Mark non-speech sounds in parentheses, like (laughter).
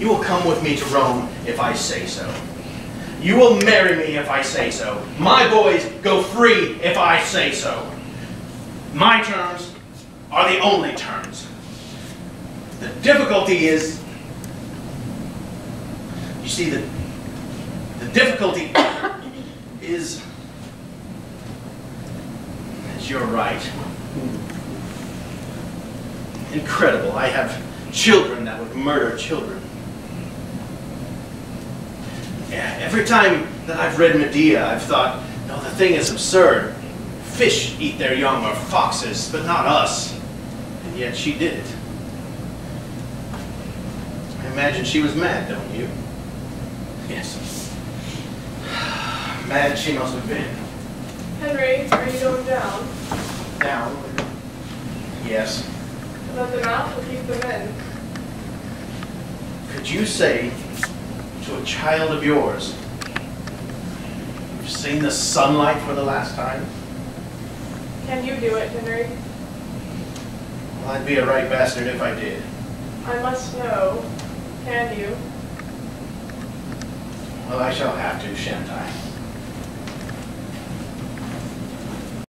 You will come with me to Rome if I say so. You will marry me if I say so. My boys go free if I say so. My terms are the only terms. The difficulty is, you see, the, the difficulty (coughs) is, is you're right. Incredible. I have children that would murder children. Every time that I've read Medea, I've thought, no, the thing is absurd. Fish eat their young, or foxes, but not us. And yet she did it. I imagine she was mad, don't you? Yes. (sighs) Mad she must have been. Henry, are you going down? Down. Yes. Let them out or keep them in? Could you say to a child of yours, you've seen the sunlight for the last time? Can you do it, Henry? Well, I'd be a right bastard if I did. I must know. Can you? Well, I shall have to, shan't I?